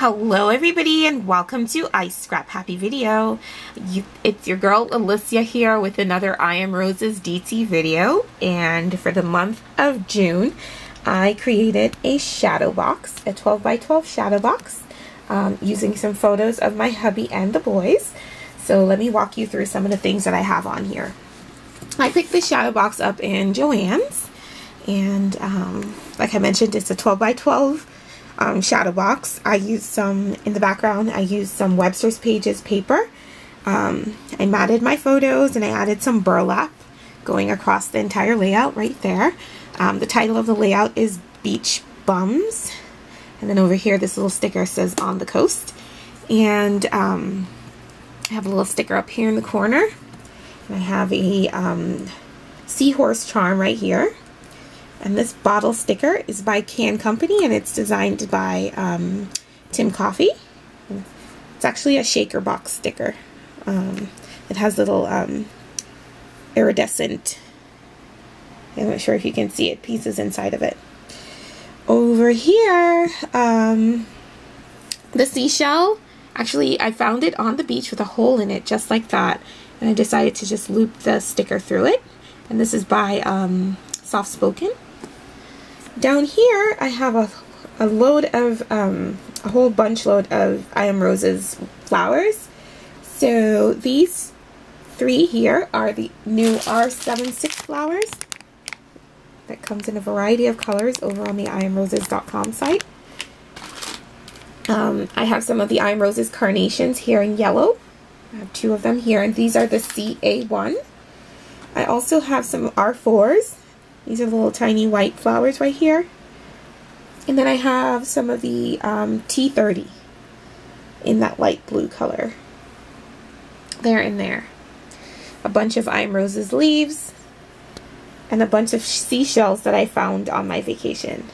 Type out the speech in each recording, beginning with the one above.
Hello everybody and welcome to I Scrap Happy video. You, it's your girl Alicia here with another I Am Roses DT video and for the month of June I created a shadow box, a 12 by 12 shadow box um, using some photos of my hubby and the boys. So let me walk you through some of the things that I have on here. I picked the shadow box up in Joann's and um, like I mentioned it's a 12 by 12 um, shadow box. I used some, in the background, I used some Webster's Pages paper. Um, I matted my photos and I added some burlap going across the entire layout right there. Um, the title of the layout is Beach Bums. And then over here, this little sticker says On the Coast. And um, I have a little sticker up here in the corner. And I have a um, seahorse charm right here. And this bottle sticker is by Can Company and it's designed by um, Tim Coffey. It's actually a shaker box sticker. Um, it has little um, iridescent, I'm not sure if you can see it, pieces inside of it. Over here, um, the seashell, actually I found it on the beach with a hole in it just like that. And I decided to just loop the sticker through it. And this is by um, Soft Spoken. Down here, I have a, a load of, um, a whole bunch load of I Am Roses flowers. So these three here are the new R76 flowers that comes in a variety of colors over on the IamRoses.com site. Um, I have some of the I Am Roses carnations here in yellow. I have two of them here, and these are the CA1. I also have some R4s these are little tiny white flowers right here. And then I have some of the um, T30 in that light blue color. There and there. A bunch of I Am Roses leaves. And a bunch of seashells that I found on my vacation.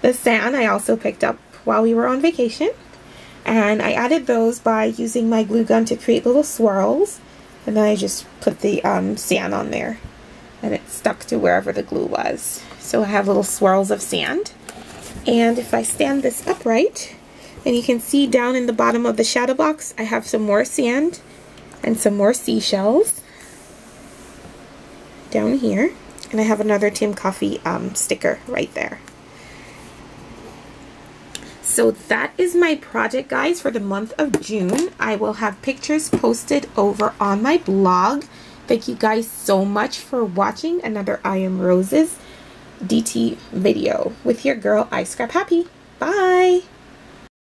The sand I also picked up while we were on vacation. And I added those by using my glue gun to create little swirls. And then I just put the um, sand on there and it stuck to wherever the glue was. So I have little swirls of sand. And if I stand this upright, then you can see down in the bottom of the shadow box, I have some more sand and some more seashells down here. And I have another Tim Coffey um, sticker right there. So that is my project, guys, for the month of June. I will have pictures posted over on my blog. Thank you guys so much for watching another I Am Roses DT video with your girl I Scrap Happy. Bye!